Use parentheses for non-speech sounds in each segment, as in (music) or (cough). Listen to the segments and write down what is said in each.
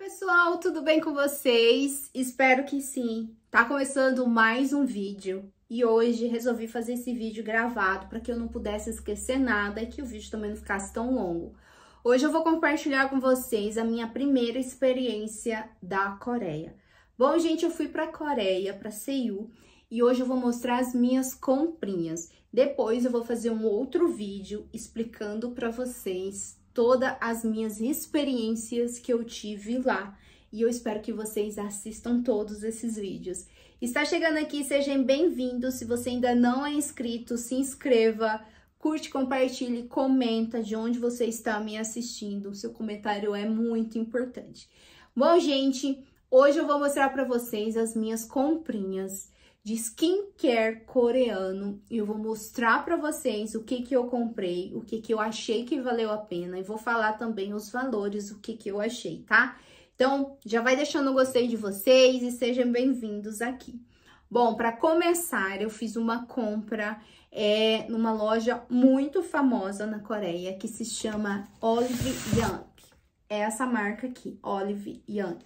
pessoal, tudo bem com vocês? Espero que sim. Tá começando mais um vídeo e hoje resolvi fazer esse vídeo gravado para que eu não pudesse esquecer nada e que o vídeo também não ficasse tão longo. Hoje eu vou compartilhar com vocês a minha primeira experiência da Coreia. Bom, gente, eu fui para Coreia, para Seul, e hoje eu vou mostrar as minhas comprinhas. Depois eu vou fazer um outro vídeo explicando para vocês todas as minhas experiências que eu tive lá. E eu espero que vocês assistam todos esses vídeos. Está chegando aqui, sejam bem-vindos. Se você ainda não é inscrito, se inscreva, curte, compartilhe, comenta de onde você está me assistindo. O seu comentário é muito importante. Bom, gente, hoje eu vou mostrar para vocês as minhas comprinhas de skincare coreano. Eu vou mostrar para vocês o que que eu comprei, o que que eu achei que valeu a pena e vou falar também os valores, o que que eu achei, tá? Então, já vai deixando o gostei de vocês e sejam bem-vindos aqui. Bom, para começar, eu fiz uma compra é, numa loja muito famosa na Coreia que se chama Olive Young é essa marca aqui, Olive Young.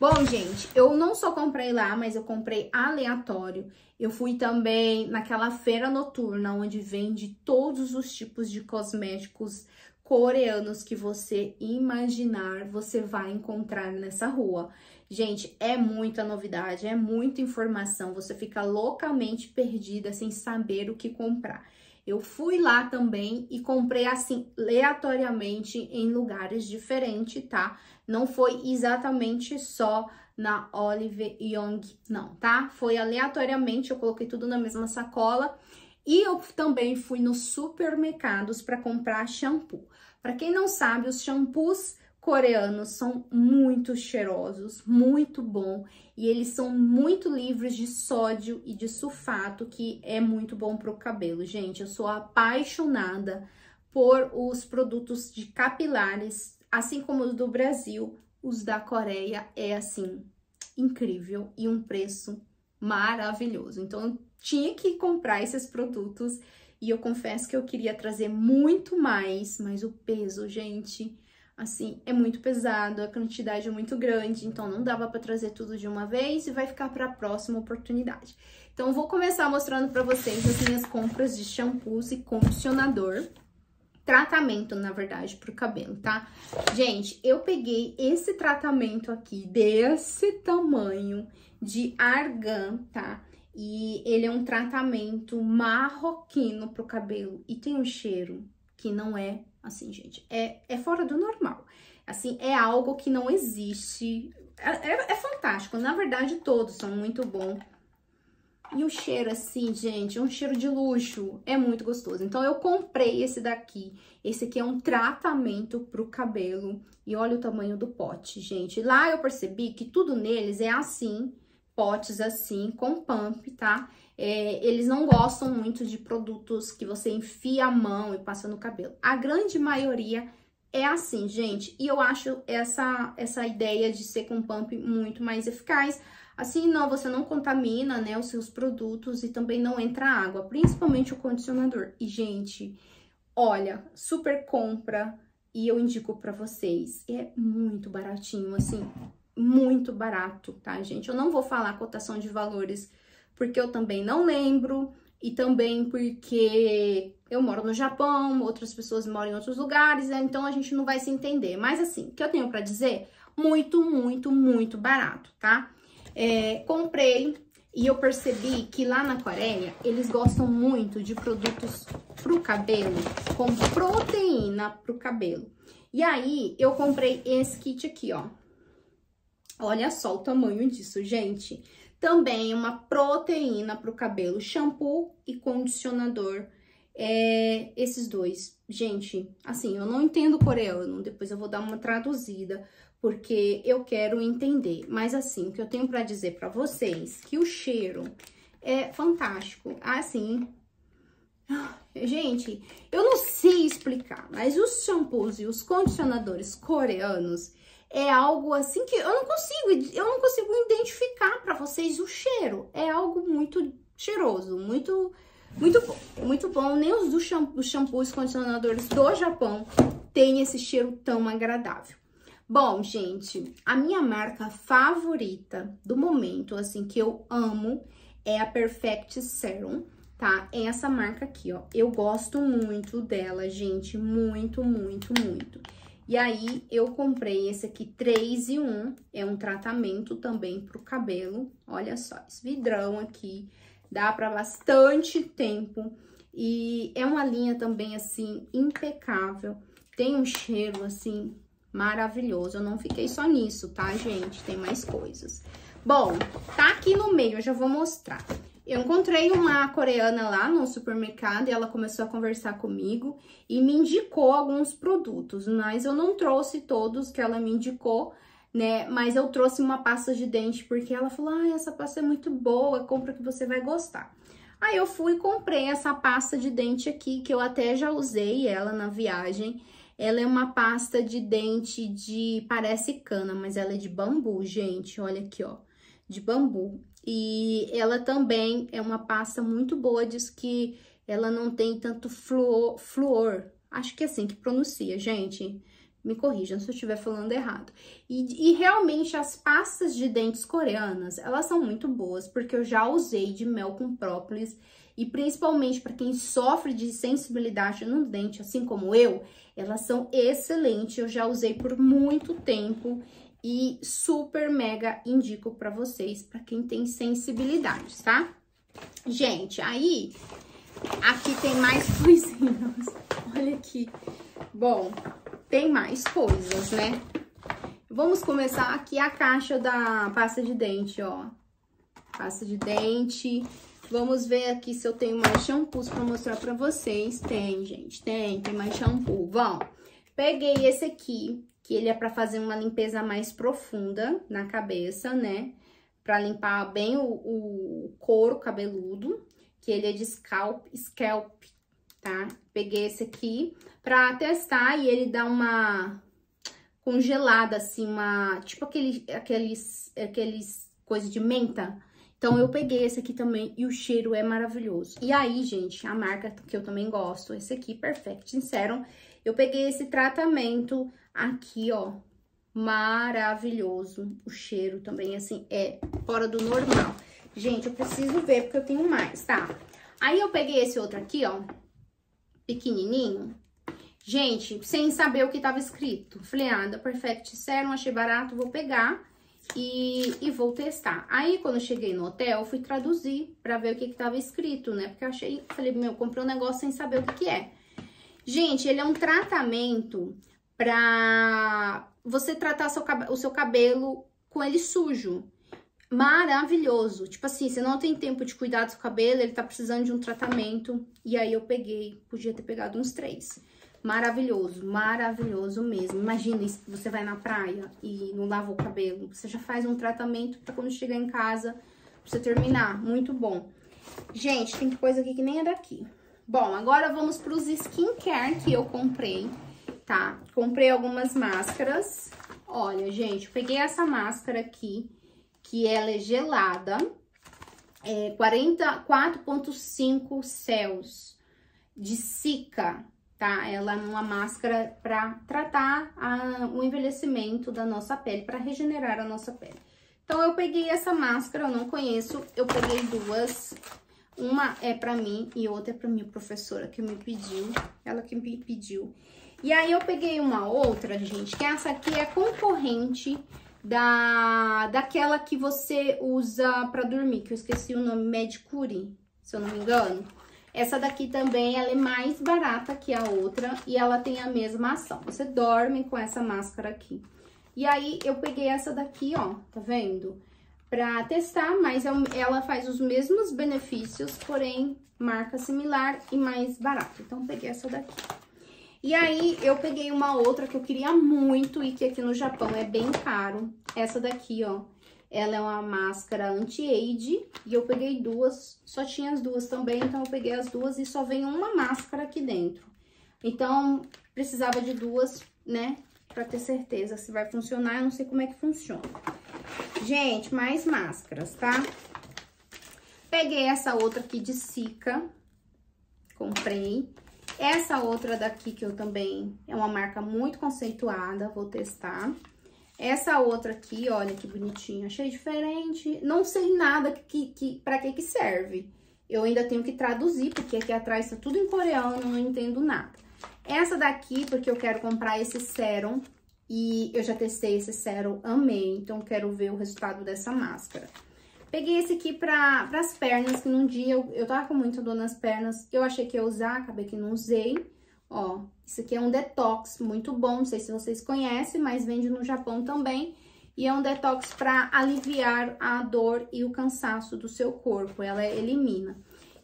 Bom, gente, eu não só comprei lá, mas eu comprei aleatório. Eu fui também naquela feira noturna, onde vende todos os tipos de cosméticos coreanos que você imaginar, você vai encontrar nessa rua. Gente, é muita novidade, é muita informação, você fica loucamente perdida sem saber o que comprar. Eu fui lá também e comprei assim, aleatoriamente em lugares diferentes, tá? Não foi exatamente só na Olive Young, não, tá? Foi aleatoriamente, eu coloquei tudo na mesma sacola. E eu também fui nos supermercados para comprar shampoo. Para quem não sabe, os shampoos coreanos são muito cheirosos, muito bom, e eles são muito livres de sódio e de sulfato, que é muito bom para o cabelo. Gente, eu sou apaixonada por os produtos de capilares, assim como os do Brasil, os da Coreia é assim incrível e um preço maravilhoso. Então, eu tinha que comprar esses produtos e eu confesso que eu queria trazer muito mais, mas o peso, gente, assim, é muito pesado, a quantidade é muito grande, então não dava para trazer tudo de uma vez e vai ficar para a próxima oportunidade. Então, vou começar mostrando para vocês as minhas compras de shampoos e condicionador. Tratamento, na verdade, pro cabelo, tá? Gente, eu peguei esse tratamento aqui, desse tamanho, de argan, tá? E ele é um tratamento marroquino pro cabelo e tem um cheiro que não é assim, gente, é, é fora do normal. Assim, é algo que não existe. É, é, é fantástico. Na verdade, todos são muito bons. E o cheiro, assim, gente, é um cheiro de luxo. É muito gostoso. Então, eu comprei esse daqui. Esse aqui é um tratamento pro cabelo. E olha o tamanho do pote, gente. Lá eu percebi que tudo neles é assim, potes assim, com pump, tá? É, eles não gostam muito de produtos que você enfia a mão e passa no cabelo. A grande maioria é assim, gente. E eu acho essa, essa ideia de ser com pump muito mais eficaz. Assim, não, você não contamina, né, os seus produtos e também não entra água, principalmente o condicionador. E, gente, olha, super compra e eu indico para vocês. É muito baratinho, assim, muito barato, tá, gente? Eu não vou falar cotação de valores porque eu também não lembro e também porque eu moro no Japão, outras pessoas moram em outros lugares, né? então a gente não vai se entender. Mas assim, o que eu tenho para dizer? Muito, muito, muito barato, tá? É, comprei e eu percebi que lá na Coreia eles gostam muito de produtos pro cabelo com proteína pro cabelo. E aí eu comprei esse kit aqui, ó. Olha só o tamanho disso, gente. Também uma proteína para o cabelo, shampoo e condicionador. É, esses dois. Gente, assim, eu não entendo coreano, depois eu vou dar uma traduzida, porque eu quero entender. Mas assim, o que eu tenho para dizer para vocês, que o cheiro é fantástico. Assim, (gasps) gente, eu não sei explicar, mas os shampoos e os condicionadores coreanos, é algo assim que eu não consigo, eu não consigo identificar para vocês o cheiro. É algo muito cheiroso, muito muito bom, muito bom. Nem os do shampoo, os shampoos condicionadores do Japão têm esse cheiro tão agradável. Bom, gente, a minha marca favorita do momento, assim, que eu amo, é a Perfect Serum, tá? É essa marca aqui, ó. Eu gosto muito dela, gente, muito, muito, muito. E aí, eu comprei esse aqui, 3 e 1, é um tratamento também pro cabelo. Olha só, esse vidrão aqui, dá pra bastante tempo. E é uma linha também, assim, impecável. Tem um cheiro, assim, maravilhoso. Eu não fiquei só nisso, tá, gente? Tem mais coisas. Bom, tá aqui no meio, eu já vou mostrar. Eu encontrei uma coreana lá no supermercado e ela começou a conversar comigo e me indicou alguns produtos, mas eu não trouxe todos que ela me indicou, né? Mas eu trouxe uma pasta de dente porque ela falou: "Ah, essa pasta é muito boa, compra que você vai gostar". Aí eu fui e comprei essa pasta de dente aqui, que eu até já usei ela na viagem. Ela é uma pasta de dente de, parece cana, mas ela é de bambu, gente, olha aqui, ó, de bambu. E ela também é uma pasta muito boa, diz que ela não tem tanto fluor. acho que é assim que pronuncia, gente, me corrijam se eu estiver falando errado. E, e, realmente as pastas de dentes coreanas, elas são muito boas, porque eu já usei de mel com própolis, e principalmente para quem sofre de sensibilidade no dente, assim como eu, elas são excelentes, eu já usei por muito tempo e super mega indico para vocês, para quem tem sensibilidade, tá? Gente, aí, aqui tem mais (laughs) coisinhas, olha aqui. Bom, tem mais coisas, né? Vamos começar aqui a caixa da pasta de dente, ó. Pasta de dente. Vamos ver aqui se eu tenho mais shampoos pra mostrar pra vocês. Tem, gente, tem, tem mais shampoo. Vamos. Peguei esse aqui, que ele é pra fazer uma limpeza mais profunda na cabeça, né? Pra limpar bem o, o couro cabeludo, que ele é de scalp, scalp, tá? Peguei esse aqui pra testar e ele dá uma congelada, assim, uma... Tipo aquele, aqueles, aqueles coisas de menta, então, eu peguei esse aqui também e o cheiro é maravilhoso. E aí, gente, a marca que eu também gosto, esse aqui, Perfect Serum, eu peguei esse tratamento aqui, ó, maravilhoso. O cheiro também, assim, é fora do normal. Gente, eu preciso ver porque eu tenho mais, tá? Aí, eu peguei esse outro aqui, ó, pequenininho. Gente, sem saber o que tava escrito. Falei, ah, da Perfect Serum, achei barato, vou pegar e, e vou testar. Aí, quando eu cheguei no hotel, fui traduzir pra ver o que que tava escrito, né? Porque eu achei, falei, meu, comprei um negócio sem saber o que que é. Gente, ele é um tratamento pra você tratar seu, o seu cabelo com ele sujo. Maravilhoso. Tipo assim, você não tem tempo de cuidar do seu cabelo, ele tá precisando de um tratamento. E aí eu peguei, podia ter pegado uns três. Maravilhoso, maravilhoso mesmo. Imagina você vai na praia e não lava o cabelo. Você já faz um tratamento para quando chegar em casa, pra você terminar. Muito bom. Gente, tem coisa aqui que nem é daqui. Bom, agora vamos para os skincare que eu comprei, tá? Comprei algumas máscaras. Olha, gente, peguei essa máscara aqui, que ela é gelada. É 44.5 Celsius de Cica tá? Ela é uma máscara para tratar a, o envelhecimento da nossa pele, para regenerar a nossa pele. Então, eu peguei essa máscara, eu não conheço, eu peguei duas. Uma é pra mim e outra é pra minha professora que me pediu, ela que me pediu. E aí, eu peguei uma outra, gente, que essa aqui é concorrente da, daquela que você usa pra dormir, que eu esqueci o nome, Medicure, se eu não me engano. Essa daqui também, ela é mais barata que a outra e ela tem a mesma ação. Você dorme com essa máscara aqui. E aí, eu peguei essa daqui, ó, tá vendo? Pra testar, mas é ela faz os mesmos benefícios, porém, marca similar e mais barata. Então, peguei essa daqui. E aí, eu peguei uma outra que eu queria muito e que aqui no Japão é bem caro. Essa daqui, ó. Ela é uma máscara anti-age e eu peguei duas, só tinha as duas também, então eu peguei as duas e só vem uma máscara aqui dentro. Então, precisava de duas, né, pra ter certeza se vai funcionar, eu não sei como é que funciona. Gente, mais máscaras, tá? Peguei essa outra aqui de Sica, comprei. Essa outra daqui que eu também, é uma marca muito conceituada, vou testar. Essa outra aqui, olha que bonitinha, achei diferente. Não sei nada que, que, pra que que serve. Eu ainda tenho que traduzir, porque aqui atrás tá tudo em coreano, não entendo nada. Essa daqui, porque eu quero comprar esse sérum, e eu já testei esse sérum, amei, então quero ver o resultado dessa máscara. Peguei esse aqui para as pernas, que num dia eu, eu tava com muita dor nas pernas, eu achei que ia usar, acabei que não usei. Ó, isso aqui é um detox muito bom, não sei se vocês conhecem, mas vende no Japão também. E é um detox para aliviar a dor e o cansaço do seu corpo, ela elimina.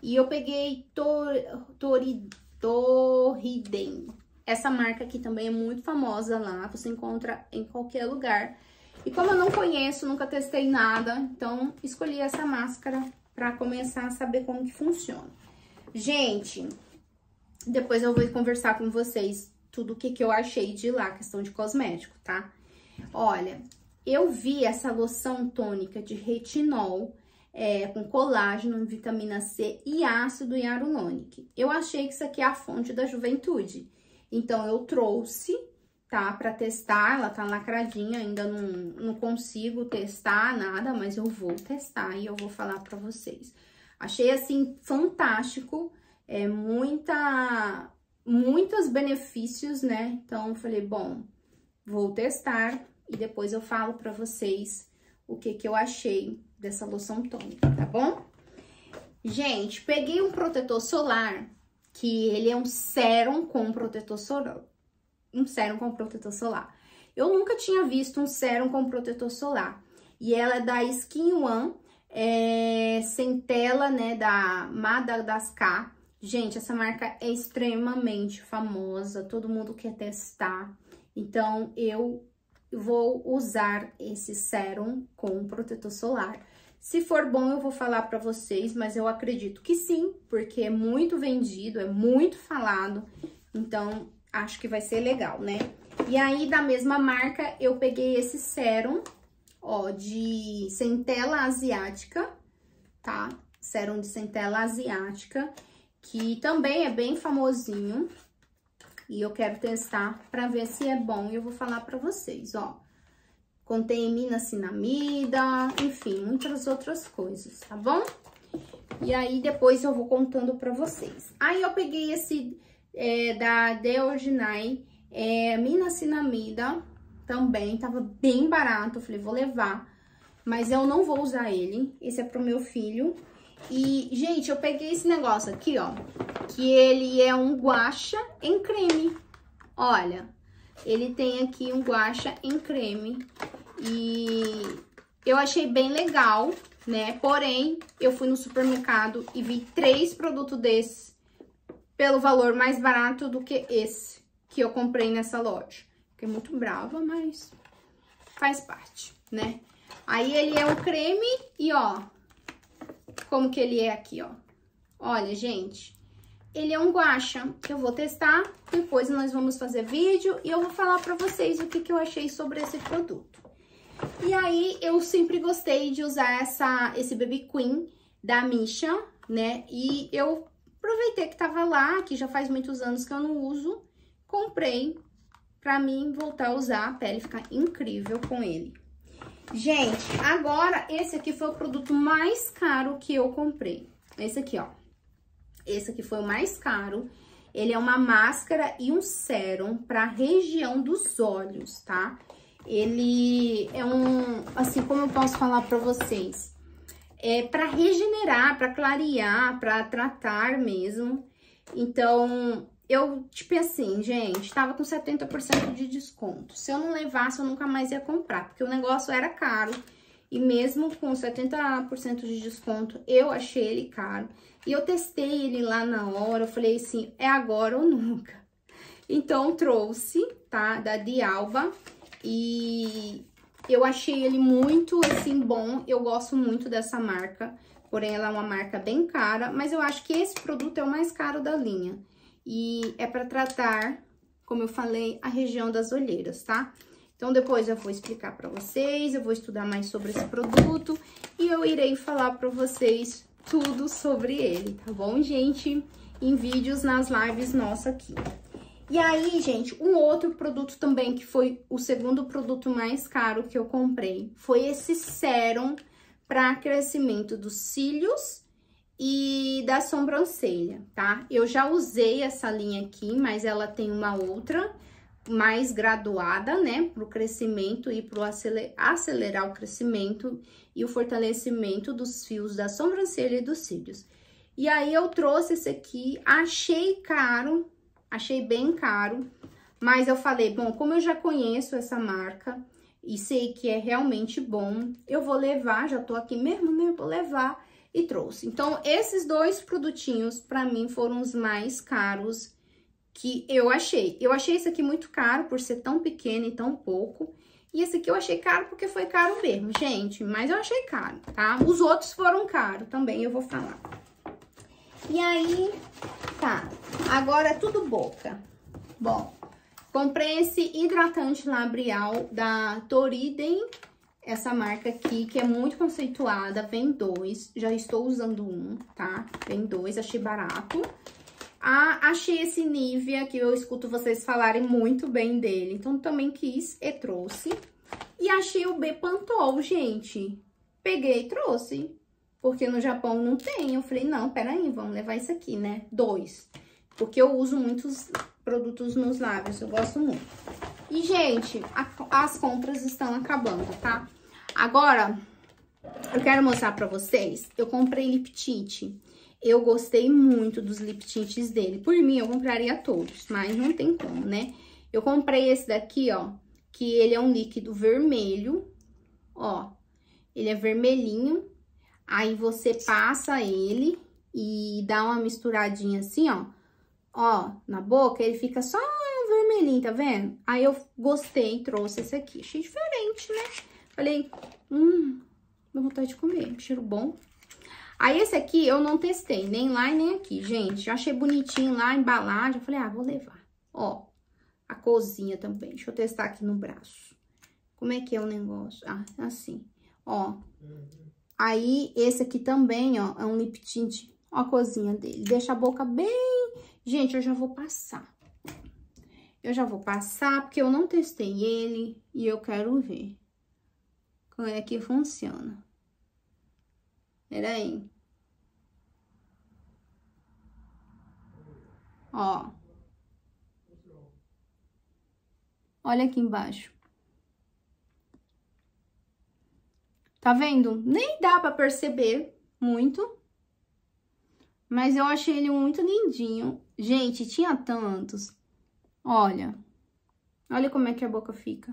E eu peguei Tor, Tori, Torriden. Essa marca aqui também é muito famosa lá, você encontra em qualquer lugar. E como eu não conheço, nunca testei nada, então escolhi essa máscara para começar a saber como que funciona. Gente, depois eu vou conversar com vocês tudo o que, que eu achei de lá, questão de cosmético, tá? Olha, eu vi essa loção tônica de retinol é, com colágeno, vitamina C e ácido hialurônico. Eu achei que isso aqui é a fonte da juventude. Então, eu trouxe tá? Pra testar, ela tá lacradinha, ainda não, não consigo testar nada, mas eu vou testar e eu vou falar pra vocês. Achei, assim, fantástico, é muita, muitos benefícios, né? Então, falei, bom, vou testar e depois eu falo pra vocês o que que eu achei dessa loção tônica, tá bom? Gente, peguei um protetor solar, que ele é um sérum com protetor solar um sérum com protetor solar. Eu nunca tinha visto um sérum com protetor solar. E ela é da Skin One, é, centela, né, da Madagascar. Gente, essa marca é extremamente famosa, todo mundo quer testar. Então, eu vou usar esse sérum com protetor solar. Se for bom, eu vou falar para vocês, mas eu acredito que sim, porque é muito vendido, é muito falado. Então, acho que vai ser legal, né? E aí, da mesma marca, eu peguei esse sérum, ó, de centela asiática, tá? Sérum de centela asiática, que também é bem famosinho. E eu quero testar pra ver se é bom e eu vou falar pra vocês, ó. Contém minacinamida, enfim, muitas outras coisas, tá bom? E aí, depois eu vou contando pra vocês. Aí, eu peguei esse é, da Deoginai, é, minacinamida, também, tava bem barato, eu falei, vou levar, mas eu não vou usar ele, esse é pro meu filho. E, gente, eu peguei esse negócio aqui, ó, que ele é um guacha em creme, olha, ele tem aqui um guacha em creme e eu achei bem legal, né? Porém, eu fui no supermercado e vi três produtos desses pelo valor mais barato do que esse que eu comprei nessa loja. Fiquei muito brava, mas faz parte, né? Aí ele é um creme e ó, como que ele é aqui, ó. Olha, gente, ele é um guacha que eu vou testar, depois nós vamos fazer vídeo e eu vou falar pra vocês o que, que eu achei sobre esse produto. E aí, eu sempre gostei de usar essa, esse Baby Queen da Misha, né? E eu Aproveitei que tava lá, que já faz muitos anos que eu não uso, comprei pra mim voltar a usar, a pele ficar incrível com ele. Gente, agora esse aqui foi o produto mais caro que eu comprei. Esse aqui, ó. Esse aqui foi o mais caro. Ele é uma máscara e um sérum pra região dos olhos, tá? Ele é um, assim, como eu posso falar pra vocês? é para regenerar, para clarear, para tratar mesmo. Então, eu, tipo assim, gente, tava com 70% de desconto. Se eu não levasse, eu nunca mais ia comprar, porque o negócio era caro. E mesmo com 70% de desconto, eu achei ele caro. E eu testei ele lá na hora, eu falei assim, é agora ou nunca. Então, trouxe, tá, da Dialba. E eu achei ele muito, assim, bom. Eu gosto muito dessa marca. Porém, ela é uma marca bem cara. Mas eu acho que esse produto é o mais caro da linha. E é para tratar, como eu falei, a região das olheiras, tá? Então, depois eu vou explicar para vocês, eu vou estudar mais sobre esse produto e eu irei falar para vocês tudo sobre ele, tá bom, gente? Em vídeos nas lives nossa aqui. E aí, gente, um outro produto também, que foi o segundo produto mais caro que eu comprei, foi esse sérum para crescimento dos cílios e da sobrancelha, tá? Eu já usei essa linha aqui, mas ela tem uma outra mais graduada, né, para o crescimento e para acelerar o crescimento e o fortalecimento dos fios da sobrancelha e dos cílios. E aí eu trouxe esse aqui, achei caro, achei bem caro, mas eu falei, bom, como eu já conheço essa marca e sei que é realmente bom, eu vou levar, já tô aqui mesmo, né, vou levar e trouxe. Então, esses dois produtinhos, para mim, foram os mais caros que eu achei. Eu achei esse aqui muito caro por ser tão pequeno e tão pouco. E esse aqui eu achei caro porque foi caro mesmo, gente. Mas eu achei caro, tá? Os outros foram caros também, eu vou falar. E aí, tá. Agora é tudo boca. Bom, comprei esse hidratante labial da Toriden. Essa marca aqui, que é muito conceituada, vem dois. Já estou usando um, tá? Vem dois, achei barato. Ah, achei esse Nivea, que eu escuto vocês falarem muito bem dele. Então, também quis e trouxe. E achei o Bepantol, gente. Peguei e trouxe. Porque no Japão não tem. Eu falei, não, peraí, vamos levar isso aqui, né? Dois. Porque eu uso muitos produtos nos lábios, eu gosto muito. E, gente, a, as compras estão acabando, tá? Agora, eu quero mostrar pra vocês. Eu comprei lip tint. Eu gostei muito dos lip tints dele. Por mim, eu compraria todos, mas não tem como, né? Eu comprei esse daqui, ó, que ele é um líquido vermelho, ó. Ele é vermelhinho, aí você passa ele e dá uma misturadinha assim, ó. Ó, na boca, ele fica só vermelhinho, tá vendo? Aí eu gostei, trouxe esse aqui. Achei diferente, né? Falei, hum, dá vontade de comer, cheiro bom. Aí, esse aqui eu não testei, nem lá e nem aqui, gente. Eu achei bonitinho lá, a embalagem. Eu falei, ah, vou levar. Ó, a cozinha também. Deixa eu testar aqui no braço. Como é que é o negócio? Ah, assim. Ó. Aí, esse aqui também, ó, é um lip tint. Ó a cozinha dele. Deixa a boca bem... Gente, eu já vou passar. Eu já vou passar, porque eu não testei ele e eu quero ver como é que funciona. Peraí. Ó. Olha aqui embaixo. Tá vendo? Nem dá pra perceber muito. Mas eu achei ele muito lindinho. Gente, tinha tantos. Olha. Olha como é que a boca fica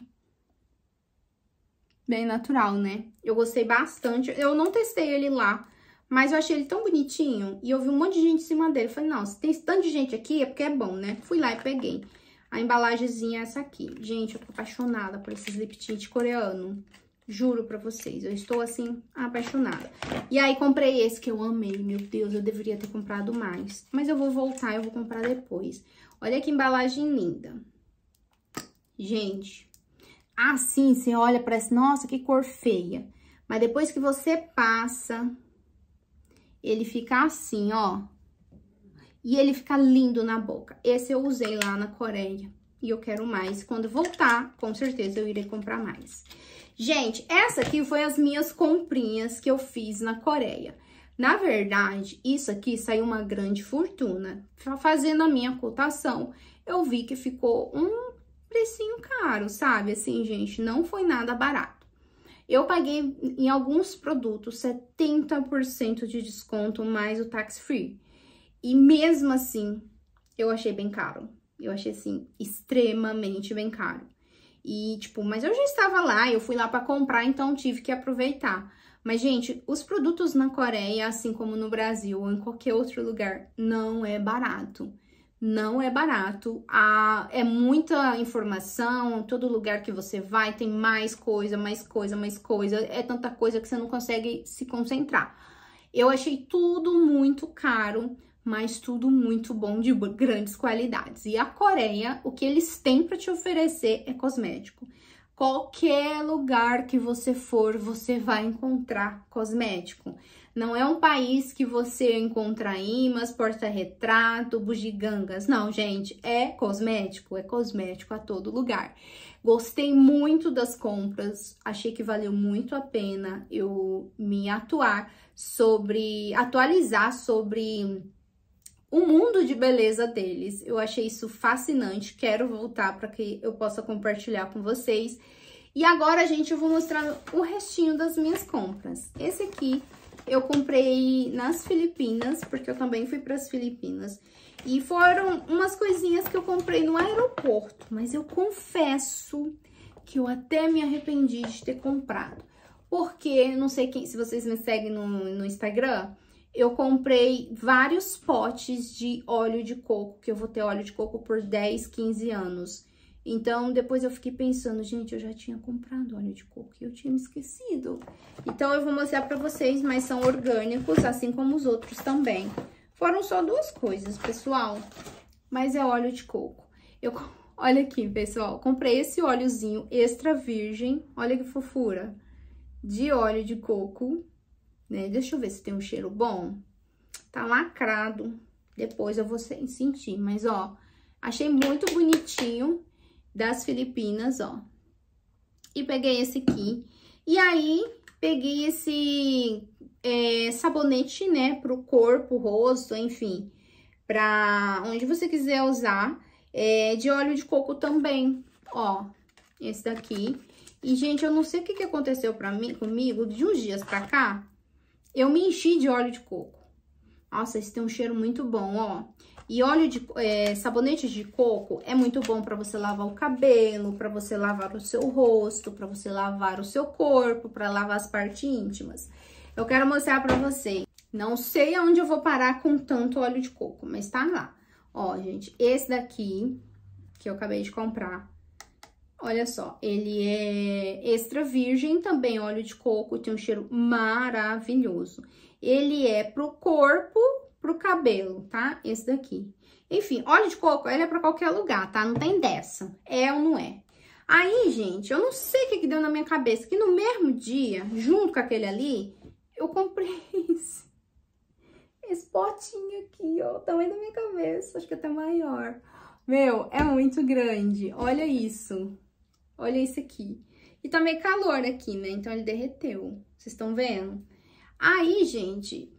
bem natural, né? Eu gostei bastante. Eu não testei ele lá, mas eu achei ele tão bonitinho. E eu vi um monte de gente em cima dele. Falei, não, se tem tanto de gente aqui, é porque é bom, né? Fui lá e peguei. A embalagemzinha é essa aqui. Gente, eu tô apaixonada por esses lip tint coreano. Juro pra vocês, eu estou, assim, apaixonada. E aí, comprei esse que eu amei. Meu Deus, eu deveria ter comprado mais. Mas eu vou voltar, eu vou comprar depois. Olha que embalagem linda. Gente, assim, você olha, parece, nossa, que cor feia. Mas depois que você passa, ele fica assim, ó. E ele fica lindo na boca. Esse eu usei lá na Coreia. E eu quero mais. Quando voltar, com certeza eu irei comprar mais. Gente, essa aqui foi as minhas comprinhas que eu fiz na Coreia. Na verdade, isso aqui saiu uma grande fortuna. Fazendo a minha cotação, eu vi que ficou um precinho caro, sabe? Assim, gente, não foi nada barato. Eu paguei em alguns produtos 70% de desconto mais o tax free. E mesmo assim, eu achei bem caro. Eu achei assim extremamente bem caro. E tipo, mas eu já estava lá, eu fui lá para comprar, então tive que aproveitar. Mas gente, os produtos na Coreia, assim como no Brasil ou em qualquer outro lugar, não é barato não é barato, ah, é muita informação, todo lugar que você vai tem mais coisa, mais coisa, mais coisa, é tanta coisa que você não consegue se concentrar. Eu achei tudo muito caro, mas tudo muito bom, de grandes qualidades. E a Coreia, o que eles têm para te oferecer é cosmético. Qualquer lugar que você for, você vai encontrar cosmético. Não é um país que você encontra imãs, porta-retrato, bugigangas. Não, gente, é cosmético, é cosmético a todo lugar. Gostei muito das compras, achei que valeu muito a pena eu me atuar sobre, atualizar sobre o mundo de beleza deles. Eu achei isso fascinante, quero voltar para que eu possa compartilhar com vocês. E agora, gente, eu vou mostrar o restinho das minhas compras. Esse aqui eu comprei nas Filipinas, porque eu também fui para as Filipinas. E foram umas coisinhas que eu comprei no aeroporto, mas eu confesso que eu até me arrependi de ter comprado. Porque, não sei quem, se vocês me seguem no, no Instagram, eu comprei vários potes de óleo de coco, que eu vou ter óleo de coco por 10, 15 anos. Então, depois eu fiquei pensando, gente, eu já tinha comprado óleo de coco e eu tinha me esquecido. Então, eu vou mostrar pra vocês, mas são orgânicos, assim como os outros também. Foram só duas coisas, pessoal, mas é óleo de coco. Eu, (laughs) olha aqui, pessoal, comprei esse óleozinho extra virgem, olha que fofura, de óleo de coco, né? Deixa eu ver se tem um cheiro bom. Tá lacrado, depois eu vou sentir, mas ó, achei muito bonitinho das Filipinas, ó. E peguei esse aqui. E aí, peguei esse é, sabonete, né, pro corpo, rosto, enfim, pra onde você quiser usar. É, de óleo de coco também, ó, esse daqui. E, gente, eu não sei o que, que aconteceu pra mim, comigo, de uns dias pra cá, eu me enchi de óleo de coco. Nossa, esse tem um cheiro muito bom, ó. E óleo de é, sabonete de coco é muito bom para você lavar o cabelo, para você lavar o seu rosto, para você lavar o seu corpo, para lavar as partes íntimas. Eu quero mostrar para vocês. Não sei aonde eu vou parar com tanto óleo de coco, mas tá lá. Ó, gente, esse daqui que eu acabei de comprar. Olha só, ele é extra virgem, também óleo de coco, tem um cheiro maravilhoso. Ele é pro corpo pro cabelo, tá? Esse daqui. Enfim, óleo de coco, ele é pra qualquer lugar, tá? Não tem dessa. É ou não é? Aí, gente, eu não sei o que, que deu na minha cabeça, que no mesmo dia, junto com aquele ali, eu comprei esse, esse potinho aqui, ó, o tamanho da minha cabeça, acho que até maior. Meu, é muito grande, olha isso, olha isso aqui. E tá meio calor aqui, né, então ele derreteu, vocês estão vendo? Aí, gente,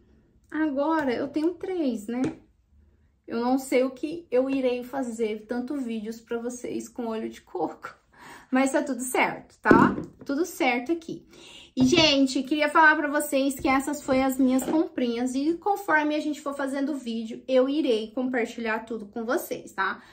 Agora, eu tenho três, né? Eu não sei o que eu irei fazer, tanto vídeos pra vocês com olho de coco. (laughs) Mas tá tudo certo, tá? Tudo certo aqui. E, gente, queria falar pra vocês que essas foram as minhas comprinhas. E conforme a gente for fazendo o vídeo, eu irei compartilhar tudo com vocês, tá?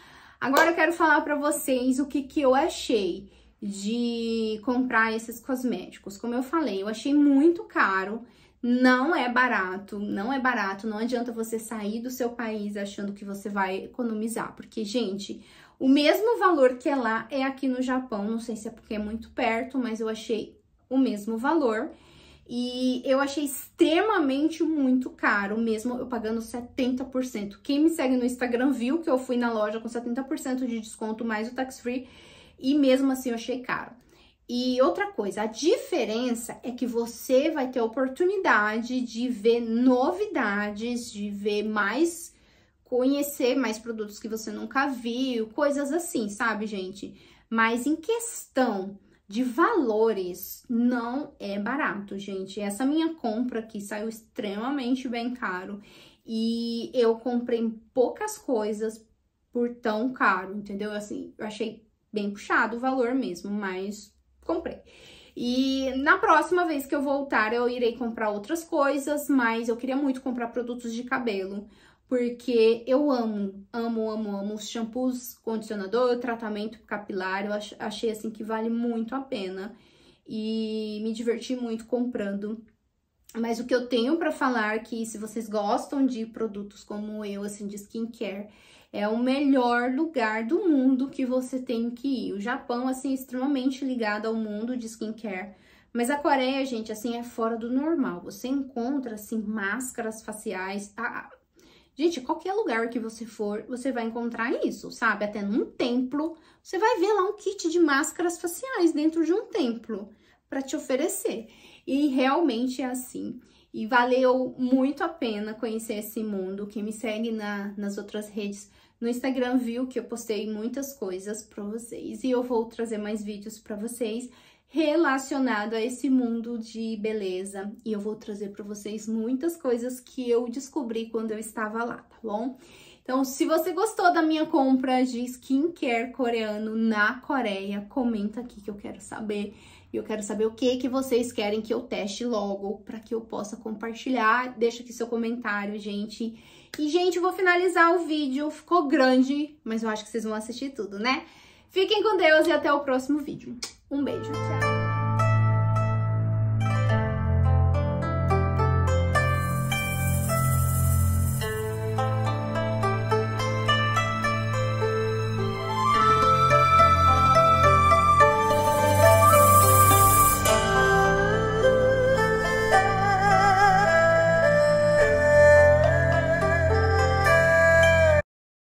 Agora eu quero falar pra vocês o que, que eu achei de comprar esses cosméticos. Como eu falei, eu achei muito caro. Não é barato, não é barato, não adianta você sair do seu país achando que você vai economizar, porque, gente, o mesmo valor que é lá é aqui no Japão, não sei se é porque é muito perto, mas eu achei o mesmo valor. E eu achei extremamente muito caro, mesmo eu pagando 70%. Quem me segue no Instagram viu que eu fui na loja com 70% de desconto mais o tax free e mesmo assim eu achei caro. E outra coisa, a diferença é que você vai ter a oportunidade de ver novidades, de ver mais, conhecer mais produtos que você nunca viu, coisas assim, sabe, gente? Mas em questão de valores, não é barato, gente. Essa minha compra aqui saiu extremamente bem caro e eu comprei poucas coisas por tão caro, entendeu? Assim, eu achei bem puxado o valor mesmo, mas comprei. E na próxima vez que eu voltar, eu irei comprar outras coisas, mas eu queria muito comprar produtos de cabelo, porque eu amo, amo, amo, amo os shampoos, condicionador, tratamento capilar, eu achei assim que vale muito a pena e me diverti muito comprando. Mas o que eu tenho para falar é que se vocês gostam de produtos como eu, assim, de skincare, é o melhor lugar do mundo que você tem que ir. O Japão, assim, é extremamente ligado ao mundo de skincare. Mas a Coreia, gente, assim, é fora do normal. Você encontra, assim, máscaras faciais. Ah, gente, qualquer lugar que você for, você vai encontrar isso, sabe? Até num templo, você vai ver lá um kit de máscaras faciais dentro de um templo. para te oferecer. E realmente é assim. E valeu muito a pena conhecer esse mundo. Quem me segue na, nas outras redes no Instagram viu que eu postei muitas coisas para vocês e eu vou trazer mais vídeos para vocês relacionado a esse mundo de beleza e eu vou trazer para vocês muitas coisas que eu descobri quando eu estava lá, tá bom? Então, se você gostou da minha compra de skincare coreano na Coreia, comenta aqui que eu quero saber. E eu quero saber o que que vocês querem que eu teste logo para que eu possa compartilhar. Deixa aqui seu comentário, gente. E, gente, vou finalizar o vídeo. Ficou grande, mas eu acho que vocês vão assistir tudo, né? Fiquem com Deus e até o próximo vídeo. Um beijo. Tchau.